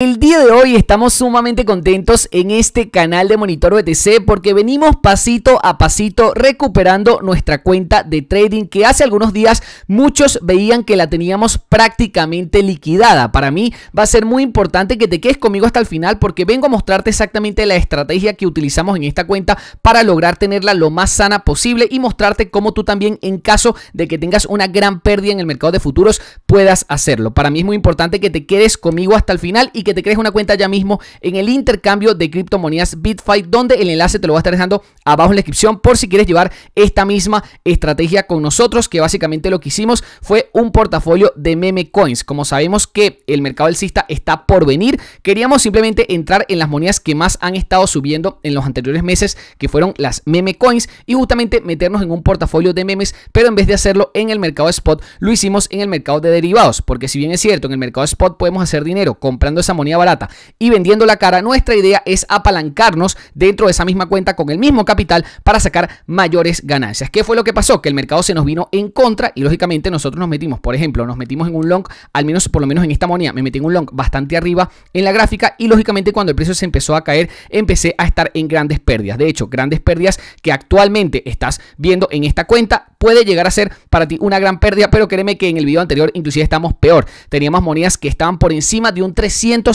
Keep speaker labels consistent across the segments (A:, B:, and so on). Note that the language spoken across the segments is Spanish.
A: El día de hoy estamos sumamente contentos en este canal de Monitor BTC porque venimos pasito a pasito recuperando nuestra cuenta de trading que hace algunos días muchos veían que la teníamos prácticamente liquidada. Para mí va a ser muy importante que te quedes conmigo hasta el final porque vengo a mostrarte exactamente la estrategia que utilizamos en esta cuenta para lograr tenerla lo más sana posible y mostrarte cómo tú también en caso de que tengas una gran pérdida en el mercado de futuros puedas hacerlo. Para mí es muy importante que te quedes conmigo hasta el final y que te crees una cuenta ya mismo en el intercambio de criptomonedas BitFight, donde el enlace te lo voy a estar dejando abajo en la descripción por si quieres llevar esta misma estrategia con nosotros, que básicamente lo que hicimos fue un portafolio de meme coins. Como sabemos que el mercado alcista está por venir, queríamos simplemente entrar en las monedas que más han estado subiendo en los anteriores meses, que fueron las meme coins, y justamente meternos en un portafolio de memes, pero en vez de hacerlo en el mercado spot, lo hicimos en el mercado de derivados, porque si bien es cierto, en el mercado spot podemos hacer dinero comprando esa moneda barata, y vendiendo la cara, nuestra idea es apalancarnos dentro de esa misma cuenta con el mismo capital para sacar mayores ganancias. ¿Qué fue lo que pasó? Que el mercado se nos vino en contra y lógicamente nosotros nos metimos, por ejemplo, nos metimos en un long, al menos por lo menos en esta moneda, me metí en un long bastante arriba en la gráfica y lógicamente cuando el precio se empezó a caer, empecé a estar en grandes pérdidas. De hecho, grandes pérdidas que actualmente estás viendo en esta cuenta puede llegar a ser para ti una gran pérdida, pero créeme que en el video anterior inclusive estamos peor. Teníamos monedas que estaban por encima de un 300%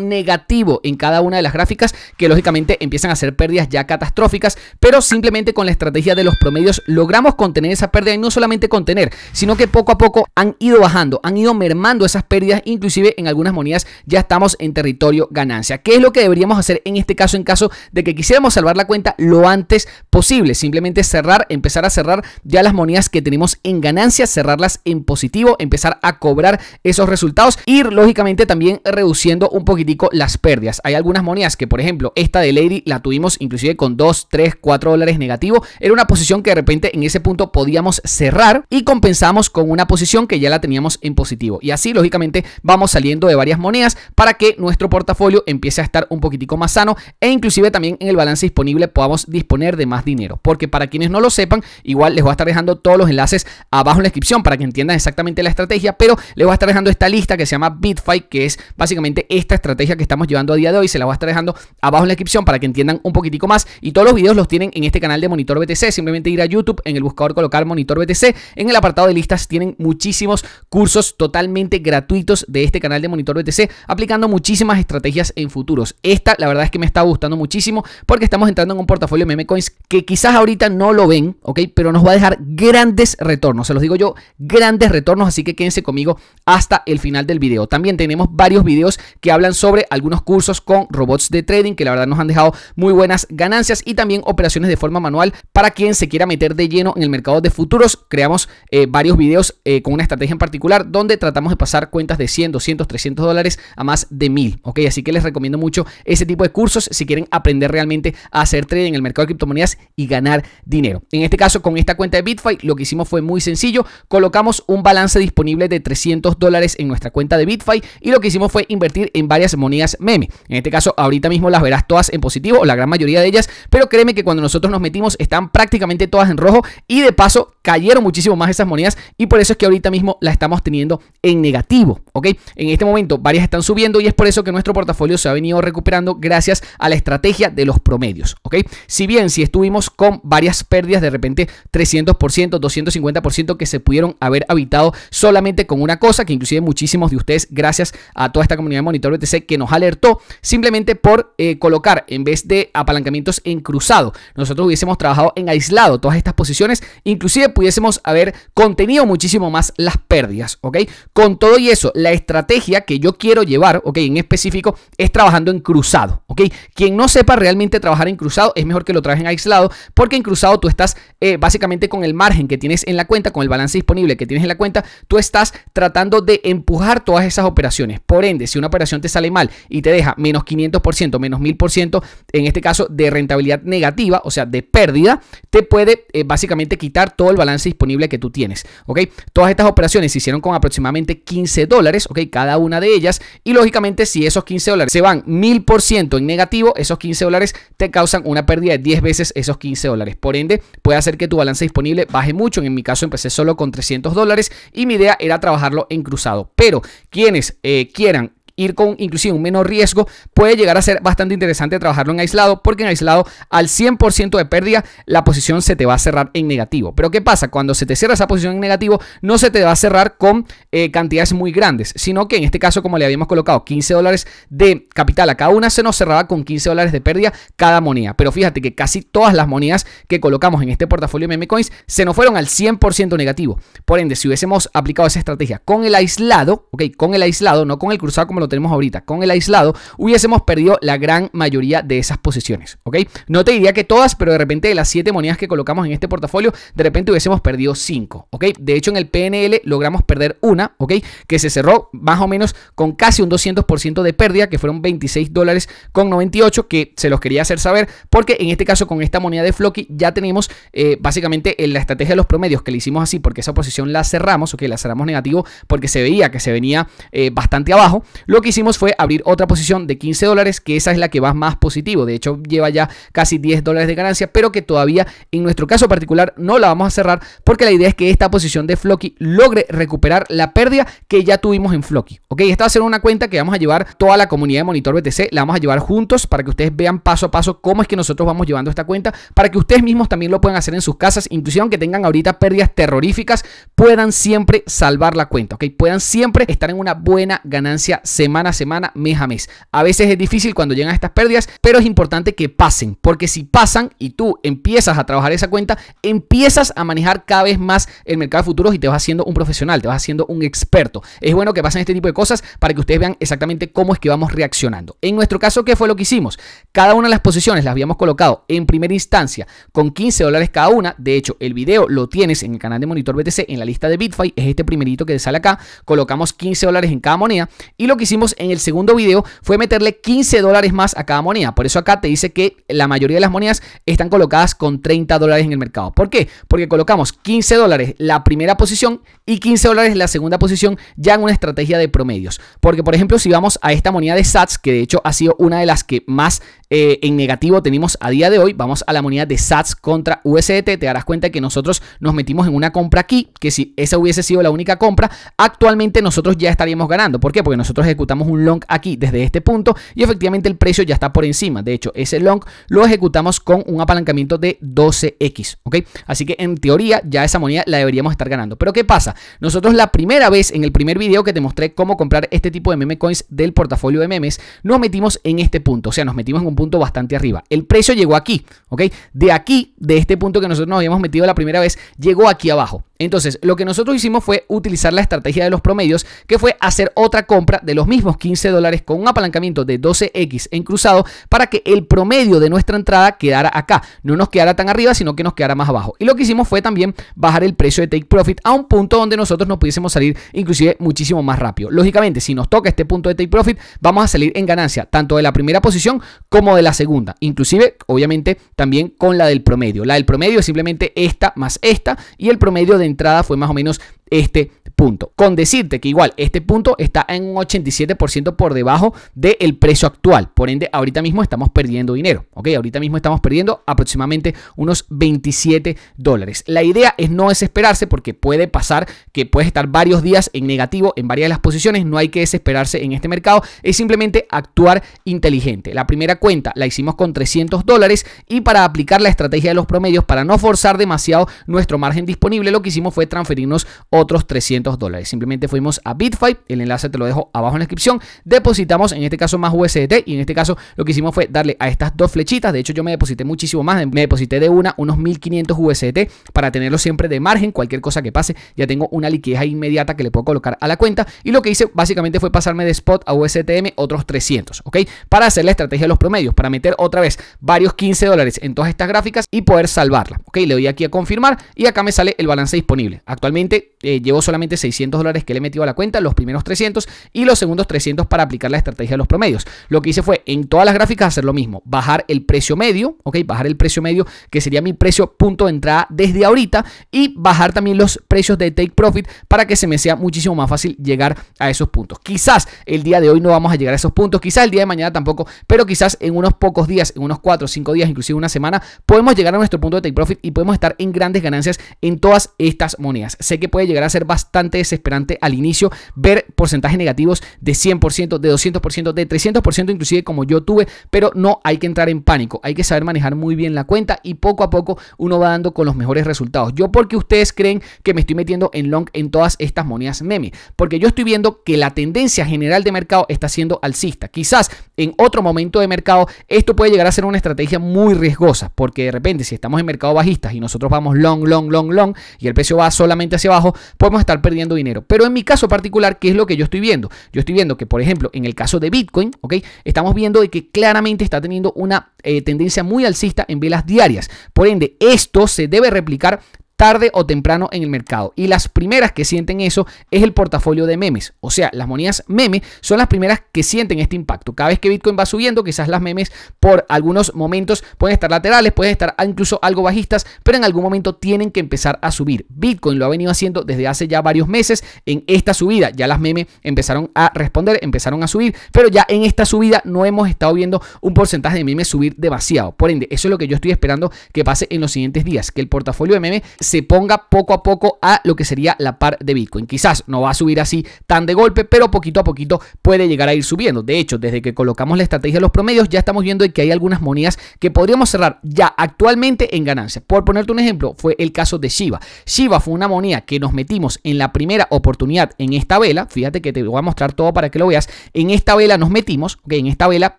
A: negativo en cada una de las gráficas que lógicamente empiezan a ser pérdidas ya catastróficas, pero simplemente con la estrategia de los promedios logramos contener esa pérdida y no solamente contener, sino que poco a poco han ido bajando, han ido mermando esas pérdidas, inclusive en algunas monedas ya estamos en territorio ganancia. ¿Qué es lo que deberíamos hacer en este caso en caso de que quisiéramos salvar la cuenta lo antes posible? Simplemente cerrar, empezar a cerrar ya las monedas que tenemos en ganancia, cerrarlas en positivo, empezar a cobrar esos resultados, ir lógicamente también reduciendo un poquitico las pérdidas. Hay algunas monedas que, por ejemplo, esta de Lady la tuvimos inclusive con 2, 3, 4 dólares negativo. Era una posición que de repente en ese punto podíamos cerrar y compensamos con una posición que ya la teníamos en positivo. Y así, lógicamente, vamos saliendo de varias monedas para que nuestro portafolio empiece a estar un poquitico más sano e inclusive también en el balance disponible podamos disponer de más dinero. Porque para quienes no lo sepan, igual les voy a estar dejando todos los enlaces abajo en la descripción para que entiendan exactamente la estrategia, pero les voy a estar dejando esta lista que se llama BitFight, que es básicamente esta estrategia que estamos llevando a día de hoy. Se la voy a estar dejando abajo en la descripción para que entiendan un poquitico más. Y todos los videos los tienen en este canal de Monitor BTC. Simplemente ir a YouTube, en el buscador colocar Monitor BTC. En el apartado de listas tienen muchísimos cursos totalmente gratuitos de este canal de Monitor BTC, aplicando muchísimas estrategias en futuros. Esta, la verdad es que me está gustando muchísimo porque estamos entrando en un portafolio de meme coins que quizás ahorita no lo ven, ¿ok? Pero nos va a dejar grandes retornos. Se los digo yo, grandes retornos. Así que quédense conmigo hasta el final del video. También tenemos varios videos que hablan sobre algunos cursos con robots de trading que la verdad nos han dejado muy buenas ganancias y también operaciones de forma manual para quien se quiera meter de lleno en el mercado de futuros. Creamos eh, varios videos eh, con una estrategia en particular donde tratamos de pasar cuentas de 100, 200, 300 dólares a más de 1000. Ok, así que les recomiendo mucho ese tipo de cursos si quieren aprender realmente a hacer trading en el mercado de criptomonedas y ganar dinero. En este caso, con esta cuenta de BitFi, lo que hicimos fue muy sencillo. Colocamos un balance disponible de 300 dólares en nuestra cuenta de BitFi y lo que hicimos fue invertir en varias monedas meme. En este caso, ahorita mismo las verás todas en positivo o la gran mayoría de ellas, pero créeme que cuando nosotros nos metimos están prácticamente todas en rojo y de paso cayeron muchísimo más esas monedas y por eso es que ahorita mismo la estamos teniendo en negativo, ¿ok? En este momento varias están subiendo y es por eso que nuestro portafolio se ha venido recuperando gracias a la estrategia de los promedios, ¿ok? Si bien si estuvimos con varias pérdidas de repente 300%, 250% que se pudieron haber habitado solamente con una cosa que inclusive muchísimos de ustedes gracias a toda esta comunidad de Monitor BTC que nos alertó simplemente por eh, colocar en vez de apalancamientos en cruzado, nosotros hubiésemos trabajado en aislado todas estas posiciones, inclusive pudiésemos haber contenido muchísimo más las pérdidas, ¿ok? Con todo y eso, la estrategia que yo quiero llevar, ¿ok? En específico, es trabajando en cruzado, ¿ok? Quien no sepa realmente trabajar en cruzado, es mejor que lo trabajen aislado, porque en cruzado tú estás eh, básicamente con el margen que tienes en la cuenta, con el balance disponible que tienes en la cuenta, tú estás tratando de empujar todas esas operaciones. Por ende, si una operación te sale mal y te deja menos 500%, menos 1000%, en este caso de rentabilidad negativa, o sea, de pérdida, te puede eh, básicamente quitar todo el balance disponible que tú tienes, ¿ok? Todas estas operaciones se hicieron con aproximadamente 15 dólares, ¿ok? Cada una de ellas. Y lógicamente, si esos 15 dólares se van 1000% en negativo, esos 15 dólares te causan una pérdida de 10 veces esos 15 dólares. Por ende, puede hacer que tu balance disponible baje mucho. En mi caso, empecé solo con 300 dólares y mi idea era trabajarlo en cruzado. Pero quienes eh, quieran ir con inclusive un menor riesgo, puede llegar a ser bastante interesante trabajarlo en aislado, porque en aislado al 100% de pérdida la posición se te va a cerrar en negativo. Pero ¿qué pasa? Cuando se te cierra esa posición en negativo, no se te va a cerrar con eh, cantidades muy grandes, sino que en este caso, como le habíamos colocado 15 dólares de capital a cada una, se nos cerraba con 15 dólares de pérdida cada moneda. Pero fíjate que casi todas las monedas que colocamos en este portafolio meme coins se nos fueron al 100% negativo. Por ende, si hubiésemos aplicado esa estrategia con el aislado, ok, con el aislado, no con el cruzado como lo tenemos ahorita, con el aislado, hubiésemos perdido la gran mayoría de esas posiciones, ok. No te diría que todas, pero de repente de las 7 monedas que colocamos en este portafolio, de repente hubiésemos perdido 5, ok. De hecho, en el PNL logramos perder una, ok, que se cerró más o menos con casi un 200% de pérdida, que fueron 26 dólares con 98, que se los quería hacer saber, porque en este caso con esta moneda de Floki ya tenemos eh, básicamente en la estrategia de los promedios que le hicimos así, porque esa posición la cerramos, ok, la cerramos negativo porque se veía que se venía eh, bastante abajo, que hicimos fue abrir otra posición de 15 dólares, que esa es la que va más positivo, de hecho lleva ya casi 10 dólares de ganancia, pero que todavía en nuestro caso particular no la vamos a cerrar porque la idea es que esta posición de Floki logre recuperar la pérdida que ya tuvimos en Floki, ok, esta va a ser una cuenta que vamos a llevar toda la comunidad de Monitor BTC, la vamos a llevar juntos para que ustedes vean paso a paso cómo es que nosotros vamos llevando esta cuenta, para que ustedes mismos también lo puedan hacer en sus casas, inclusive aunque tengan ahorita pérdidas terroríficas, puedan siempre salvar la cuenta, ok, puedan siempre estar en una buena ganancia semana a semana, mes a mes. A veces es difícil cuando llegan estas pérdidas, pero es importante que pasen, porque si pasan y tú empiezas a trabajar esa cuenta, empiezas a manejar cada vez más el mercado de futuros y te vas haciendo un profesional, te vas haciendo un experto. Es bueno que pasen este tipo de cosas para que ustedes vean exactamente cómo es que vamos reaccionando. En nuestro caso, ¿qué fue lo que hicimos? Cada una de las posiciones las habíamos colocado en primera instancia con 15 dólares cada una. De hecho, el video lo tienes en el canal de Monitor BTC en la lista de BitFi. Es este primerito que sale acá. Colocamos 15 dólares en cada moneda. Y lo que hicimos en el segundo video fue meterle 15 dólares más a cada moneda. Por eso acá te dice que la mayoría de las monedas están colocadas con 30 dólares en el mercado. ¿Por qué? Porque colocamos 15 dólares la primera posición y 15 dólares la segunda posición ya en una estrategia de promedios. Porque, por ejemplo, si vamos a esta moneda de SATS, que de hecho ha sido una de las que más eh, en negativo tenemos a día de hoy, vamos a la moneda de SATS contra USDT, te darás cuenta que nosotros nos metimos en una compra aquí, que si esa hubiese sido la única compra, actualmente nosotros ya estaríamos ganando. ¿Por qué? Porque nosotros ejecutamos un long aquí desde este punto y efectivamente el precio ya está por encima. De hecho, ese long lo ejecutamos con un apalancamiento de 12x, ¿ok? Así que en teoría ya esa moneda la deberíamos estar ganando. Pero ¿qué pasa? Nosotros la primera vez en el primer video que te mostré cómo comprar este tipo de meme coins del portafolio de memes, nos metimos en este punto, o sea, nos metimos en un punto bastante arriba. El precio llegó aquí, ¿ok? De aquí, de este punto que nosotros nos habíamos metido la primera vez, llegó aquí abajo. Entonces, lo que nosotros hicimos fue utilizar la estrategia de los promedios, que fue hacer otra compra de los mismos 15 dólares con un apalancamiento de 12x en cruzado para que el promedio de nuestra entrada quedara acá. No nos quedara tan arriba, sino que nos quedara más abajo. Y lo que hicimos fue también bajar el precio de take profit a un punto donde nosotros nos pudiésemos salir inclusive muchísimo más rápido. Lógicamente, si nos toca este punto de take profit, vamos a salir en ganancia tanto de la primera posición como de la segunda. Inclusive, obviamente, también con la del promedio. La del promedio es simplemente esta más esta y el promedio de entrada fue más o menos este punto. Con decirte que igual este punto está en un 87% por debajo del precio actual. Por ende, ahorita mismo estamos perdiendo dinero. Ok, ahorita mismo estamos perdiendo aproximadamente unos 27 dólares. La idea es no desesperarse porque puede pasar que puedes estar varios días en negativo en varias de las posiciones. No hay que desesperarse en este mercado. Es simplemente actuar inteligente. La primera cuenta la hicimos con 300 dólares y para aplicar la estrategia de los promedios, para no forzar demasiado nuestro margen disponible, lo que hicimos fue transferirnos otros 300 dólares. Simplemente fuimos a BitFi, el enlace te lo dejo abajo en la descripción, depositamos en este caso más USDT y en este caso lo que hicimos fue darle a estas dos flechitas, de hecho yo me deposité muchísimo más, me deposité de una unos 1500 USDT para tenerlo siempre de margen, cualquier cosa que pase, ya tengo una liquidez inmediata que le puedo colocar a la cuenta y lo que hice básicamente fue pasarme de spot a USTM otros 300, ¿ok? Para hacer la estrategia de los promedios, para meter otra vez varios 15 dólares en todas estas gráficas y poder salvarla, ¿ok? Le doy aquí a confirmar y acá me sale el balance disponible. Actualmente eh, llevo solamente 600 dólares que le he metido a la cuenta, los primeros 300 y los segundos 300 para aplicar la estrategia de los promedios. Lo que hice fue en todas las gráficas hacer lo mismo, bajar el precio medio, ok, bajar el precio medio que sería mi precio punto de entrada desde ahorita y bajar también los precios de take profit para que se me sea muchísimo más fácil llegar a esos puntos. Quizás el día de hoy no vamos a llegar a esos puntos, quizás el día de mañana tampoco, pero quizás en unos pocos días, en unos 4 o 5 días, inclusive una semana, podemos llegar a nuestro punto de take profit y podemos estar en grandes ganancias en todas estas monedas. Sé que puede llegar a ser bastante desesperante al inicio ver porcentajes negativos de 100%, de 200%, de 300% inclusive como yo tuve, pero no hay que entrar en pánico, hay que saber manejar muy bien la cuenta y poco a poco uno va dando con los mejores resultados. Yo porque ustedes creen que me estoy metiendo en long en todas estas monedas meme, porque yo estoy viendo que la tendencia general de mercado está siendo alcista. Quizás en otro momento de mercado esto puede llegar a ser una estrategia muy riesgosa, porque de repente si estamos en mercado bajistas y nosotros vamos long, long, long, long y el precio va solamente hacia abajo, podemos estar perdiendo dinero. Pero en mi caso particular, ¿qué es lo que yo estoy viendo? Yo estoy viendo que, por ejemplo, en el caso de Bitcoin, ¿ok? Estamos viendo de que claramente está teniendo una eh, tendencia muy alcista en velas diarias. Por ende, esto se debe replicar tarde o temprano en el mercado. Y las primeras que sienten eso es el portafolio de memes. O sea, las monedas meme son las primeras que sienten este impacto. Cada vez que Bitcoin va subiendo, quizás las memes por algunos momentos pueden estar laterales, pueden estar incluso algo bajistas, pero en algún momento tienen que empezar a subir. Bitcoin lo ha venido haciendo desde hace ya varios meses. En esta subida ya las memes empezaron a responder, empezaron a subir, pero ya en esta subida no hemos estado viendo un porcentaje de memes subir demasiado. Por ende, eso es lo que yo estoy esperando que pase en los siguientes días, que el portafolio de memes se ponga poco a poco a lo que sería la par de Bitcoin. Quizás no va a subir así tan de golpe, pero poquito a poquito puede llegar a ir subiendo. De hecho, desde que colocamos la estrategia de los promedios, ya estamos viendo que hay algunas monedas que podríamos cerrar ya actualmente en ganancia. Por ponerte un ejemplo, fue el caso de Shiba. Shiba fue una moneda que nos metimos en la primera oportunidad en esta vela. Fíjate que te voy a mostrar todo para que lo veas. En esta vela nos metimos, ok, en esta vela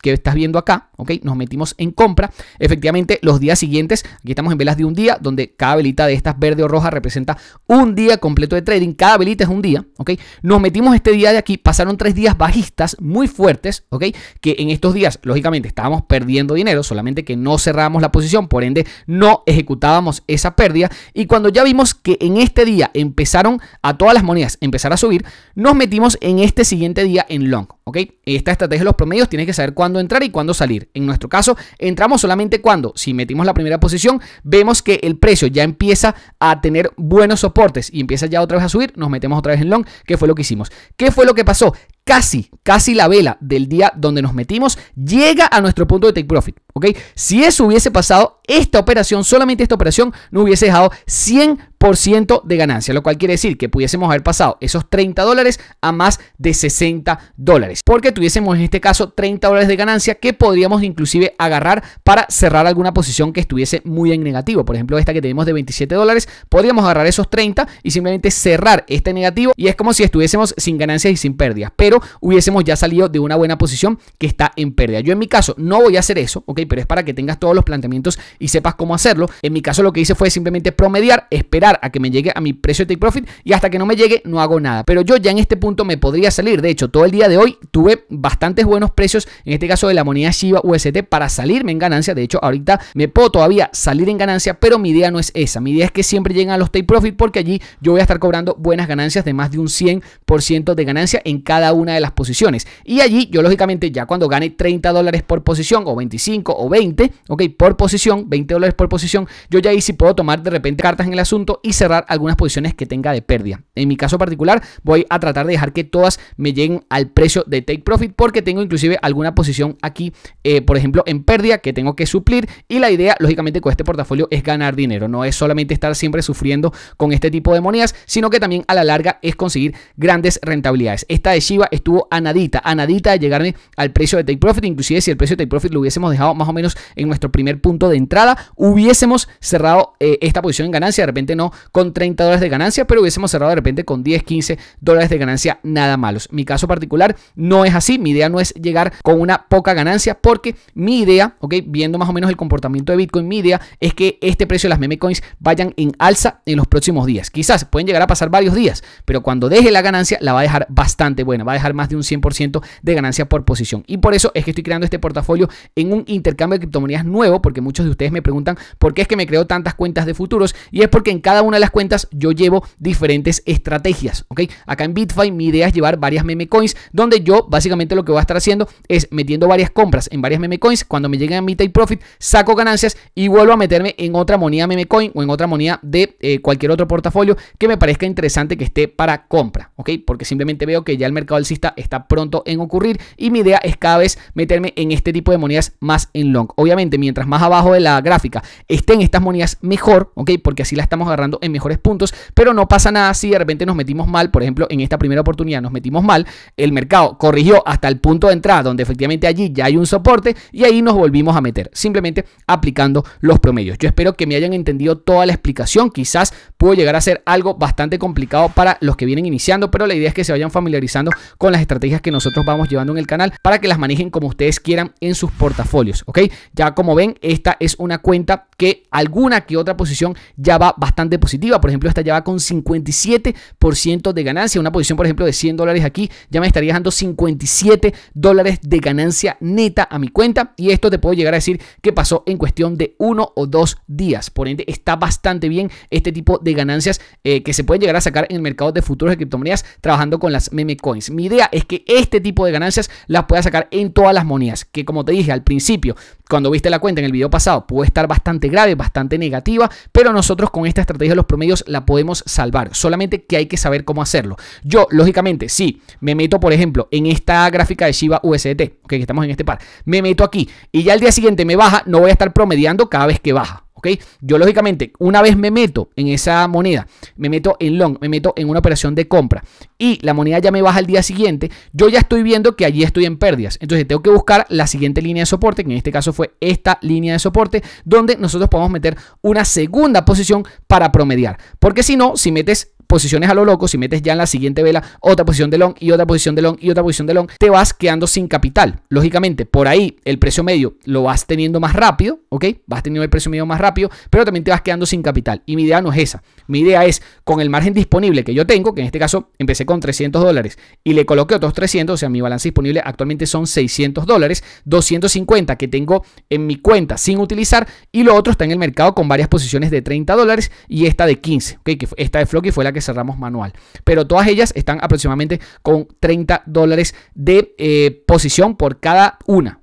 A: que estás viendo acá, ok, nos metimos en compra. Efectivamente, los días siguientes, aquí estamos en velas de un día, donde cada velita de estas verde o roja representa un día completo de trading. Cada velita es un día, ¿ok? Nos metimos este día de aquí, pasaron tres días bajistas muy fuertes, ¿ok? Que en estos días, lógicamente, estábamos perdiendo dinero, solamente que no cerrábamos la posición, por ende, no ejecutábamos esa pérdida. Y cuando ya vimos que en este día empezaron a todas las monedas empezar a subir, nos metimos en este siguiente día en long, ¿ok? Esta estrategia de los promedios tiene que saber cuándo entrar y cuándo salir. En nuestro caso, entramos solamente cuando, si metimos la primera posición, vemos que el precio ya empieza a tener buenos soportes y empieza ya otra vez a subir, nos metemos otra vez en long, que fue lo que hicimos. ¿Qué fue lo que pasó? Casi, casi la vela del día donde nos metimos llega a nuestro punto de take profit, ¿ok? Si eso hubiese pasado, esta operación, solamente esta operación, no hubiese dejado 100% de ganancia, lo cual quiere decir que pudiésemos haber pasado esos 30 dólares a más de 60 dólares, porque tuviésemos en este caso 30 dólares de ganancia que podríamos inclusive agarrar para cerrar alguna posición que estuviese muy en negativo. Por ejemplo, esta que tenemos de 27 dólares, podríamos agarrar esos 30 y simplemente cerrar este negativo y es como si estuviésemos sin ganancias y sin pérdidas, pero hubiésemos ya salido de una buena posición que está en pérdida. Yo en mi caso no voy a hacer eso, ¿ok? Pero es para que tengas todos los planteamientos y sepas cómo hacerlo. En mi caso lo que hice fue simplemente promediar, esperar a que me llegue a mi precio de take profit y hasta que no me llegue no hago nada. Pero yo ya en este punto me podría salir. De hecho, todo el día de hoy tuve bastantes buenos precios, en este caso de la moneda Shiba UST, para salirme en ganancia. De hecho, ahorita me puedo todavía salir en ganancia, pero mi idea no es esa. Mi idea es que siempre lleguen a los take profit porque allí yo voy a estar cobrando buenas ganancias de más de un 100% de ganancia en cada una de las posiciones. Y allí yo lógicamente ya cuando gane 30 dólares por posición o 25 o 20, ok, por posición, 20 dólares por posición, yo ya ahí sí puedo tomar de repente cartas en el asunto y cerrar algunas posiciones que tenga de pérdida. En mi caso particular voy a tratar de dejar que todas me lleguen al precio de take profit porque tengo inclusive alguna posición aquí, eh, por ejemplo, en pérdida que tengo que suplir y la idea lógicamente con este portafolio es ganar dinero, no es solamente estar siempre sufriendo con este tipo de monedas, sino que también a la larga es conseguir grandes rentabilidades. Esta de Shiba estuvo a nadita, de llegarme al precio de take profit, inclusive si el precio de take profit lo hubiésemos dejado más o menos en nuestro primer punto de entrada, hubiésemos cerrado eh, esta posición en ganancia, de repente no con 30 dólares de ganancia, pero hubiésemos cerrado de repente con 10, 15 dólares de ganancia nada malos. Mi caso particular no es así, mi idea no es llegar con una poca ganancia porque mi idea, ok, viendo más o menos el comportamiento de Bitcoin, mi idea es que este precio de las meme coins vayan en alza en los próximos días. Quizás pueden llegar a pasar varios días, pero cuando deje la ganancia la va a dejar bastante buena, dejar más de un 100% de ganancia por posición. Y por eso es que estoy creando este portafolio en un intercambio de criptomonedas nuevo, porque muchos de ustedes me preguntan por qué es que me creo tantas cuentas de futuros y es porque en cada una de las cuentas yo llevo diferentes estrategias, ¿ok? Acá en Bitfiy mi idea es llevar varias meme coins donde yo básicamente lo que voy a estar haciendo es metiendo varias compras en varias meme coins, cuando me lleguen a mi take profit saco ganancias y vuelvo a meterme en otra moneda meme coin o en otra moneda de eh, cualquier otro portafolio que me parezca interesante que esté para compra, ¿ok? Porque simplemente veo que ya el mercado está pronto en ocurrir y mi idea es cada vez meterme en este tipo de monedas más en long. Obviamente, mientras más abajo de la gráfica estén estas monedas mejor, ¿ok? Porque así la estamos agarrando en mejores puntos, pero no pasa nada si de repente nos metimos mal, por ejemplo, en esta primera oportunidad nos metimos mal, el mercado corrigió hasta el punto de entrada donde efectivamente allí ya hay un soporte y ahí nos volvimos a meter, simplemente aplicando los promedios. Yo espero que me hayan entendido toda la explicación, quizás puedo llegar a ser algo bastante complicado para los que vienen iniciando, pero la idea es que se vayan familiarizando con las estrategias que nosotros vamos llevando en el canal para que las manejen como ustedes quieran en sus portafolios, ¿ok? Ya como ven, esta es una cuenta que alguna que otra posición ya va bastante positiva, por ejemplo, esta ya va con 57% de ganancia, una posición, por ejemplo, de 100 dólares aquí, ya me estaría dando 57 dólares de ganancia neta a mi cuenta y esto te puedo llegar a decir que pasó en cuestión de uno o dos días, por ende está bastante bien este tipo de ganancias eh, que se pueden llegar a sacar en el mercado de futuros de criptomonedas trabajando con las meme coins. Idea es que este tipo de ganancias las pueda sacar en todas las monedas, que como te dije al principio, cuando viste la cuenta en el video pasado, puede estar bastante grave, bastante negativa, pero nosotros con esta estrategia de los promedios la podemos salvar, solamente que hay que saber cómo hacerlo. Yo, lógicamente, si me meto, por ejemplo, en esta gráfica de Shiba USDT, que estamos en este par, me meto aquí y ya al día siguiente me baja, no voy a estar promediando cada vez que baja. ¿Ok? Yo lógicamente una vez me meto en esa moneda, me meto en long, me meto en una operación de compra y la moneda ya me baja al día siguiente, yo ya estoy viendo que allí estoy en pérdidas. Entonces tengo que buscar la siguiente línea de soporte, que en este caso fue esta línea de soporte, donde nosotros podemos meter una segunda posición para promediar. Porque si no, si metes posiciones a lo loco, si metes ya en la siguiente vela otra posición de long y otra posición de long y otra posición de long, te vas quedando sin capital. Lógicamente, por ahí el precio medio lo vas teniendo más rápido, ¿ok? Vas teniendo el precio medio más rápido, pero también te vas quedando sin capital. Y mi idea no es esa. Mi idea es, con el margen disponible que yo tengo, que en este caso empecé con 300 dólares y le coloqué otros 300, o sea, mi balance disponible actualmente son 600 dólares, 250 que tengo en mi cuenta sin utilizar y lo otro está en el mercado con varias posiciones de 30 dólares y esta de 15, ¿ok? Que esta de Floki fue la que cerramos manual. Pero todas ellas están aproximadamente con 30 dólares de eh, posición por cada una.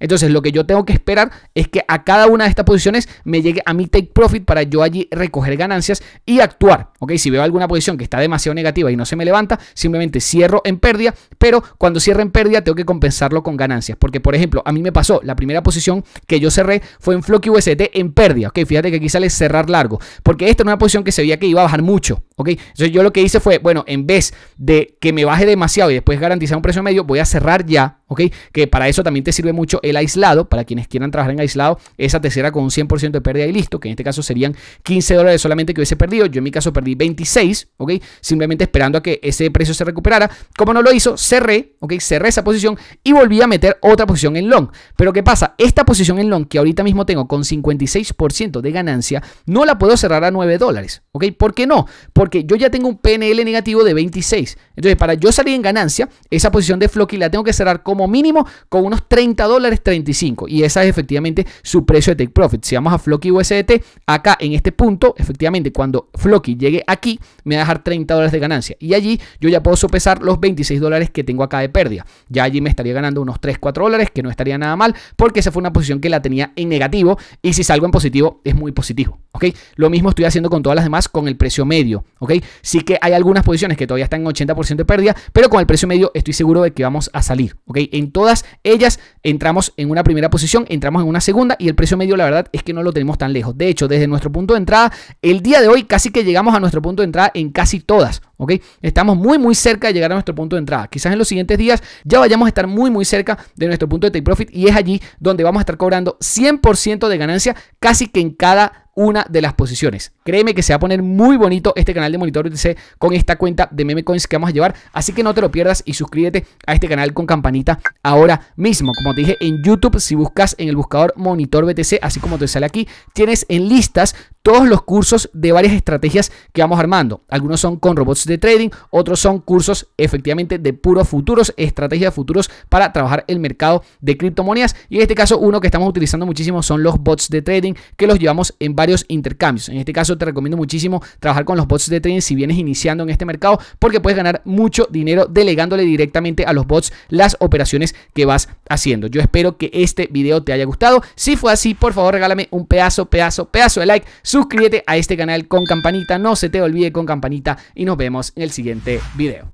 A: Entonces lo que yo tengo que esperar es que a cada una de estas posiciones me llegue a mi take profit para yo allí recoger ganancias y actuar, ¿ok? Si veo alguna posición que está demasiado negativa y no se me levanta, simplemente cierro en pérdida, pero cuando cierre en pérdida tengo que compensarlo con ganancias, porque por ejemplo, a mí me pasó, la primera posición que yo cerré fue en Floki UST en pérdida, ¿ok? Fíjate que aquí sale cerrar largo, porque esta es una posición que se veía que iba a bajar mucho, ¿ok? Entonces yo lo que hice fue, bueno, en vez de que me baje demasiado y después garantizar un precio medio, voy a cerrar ya, ¿ok? Que para eso también te sirve mucho el aislado, para quienes quieran trabajar en aislado, esa te con un 100% de pérdida y listo, que en este caso serían 15 dólares solamente que hubiese perdido, yo en mi caso perdí 26, ¿ok? Simplemente esperando a que ese precio se recuperara, como no lo hizo, cerré, ¿ok? Cerré esa posición y volví a meter otra posición en long, pero ¿qué pasa? Esta posición en long que ahorita mismo tengo con 56% de ganancia, no la puedo cerrar a 9 dólares, ¿ok? ¿Por qué no? Porque yo ya tengo un PNL negativo de 26, entonces para yo salir en ganancia, esa posición de Floki la tengo que cerrar como mínimo con unos 30 dólares 35 y esa es efectivamente su precio de take profit. Si vamos a Floki USDT, acá en este punto, efectivamente cuando Floki llegue aquí, me va a dejar 30 dólares de ganancia y allí yo ya puedo sopesar los 26 dólares que tengo acá de pérdida. Ya allí me estaría ganando unos 3, 4 dólares, que no estaría nada mal porque esa fue una posición que la tenía en negativo y si salgo en positivo es muy positivo, ¿ok? Lo mismo estoy haciendo con todas las demás con el precio medio, ¿ok? Sí que hay algunas posiciones que todavía están en 80% de pérdida, pero con el precio medio estoy seguro de que vamos a salir, ¿ok? En todas ellas entramos en una primera posición, entramos en una segunda y el precio medio la verdad es que no lo tenemos tan lejos. De hecho, desde nuestro punto de entrada, el día de hoy casi que llegamos a nuestro punto de entrada en casi todas, ¿ok? Estamos muy muy cerca de llegar a nuestro punto de entrada. Quizás en los siguientes días ya vayamos a estar muy muy cerca de nuestro punto de take profit y es allí donde vamos a estar cobrando 100% de ganancia casi que en cada una de las posiciones. Créeme que se va a poner muy bonito este canal de Monitor BTC con esta cuenta de meme coins que vamos a llevar. Así que no te lo pierdas y suscríbete a este canal con campanita ahora mismo. Como te dije en YouTube, si buscas en el buscador Monitor BTC, así como te sale aquí, tienes en listas todos los cursos de varias estrategias que vamos armando. Algunos son con robots de trading, otros son cursos efectivamente de puros futuros, estrategias de futuros para trabajar el mercado de criptomonedas. Y en este caso, uno que estamos utilizando muchísimo son los bots de trading que los llevamos en varios intercambios. En este caso, te recomiendo muchísimo trabajar con los bots de trading si vienes iniciando en este mercado porque puedes ganar mucho dinero delegándole directamente a los bots las operaciones que vas haciendo. Yo espero que este video te haya gustado. Si fue así, por favor, regálame un pedazo, pedazo, pedazo de like Suscríbete a este canal con campanita, no se te olvide con campanita y nos vemos en el siguiente video.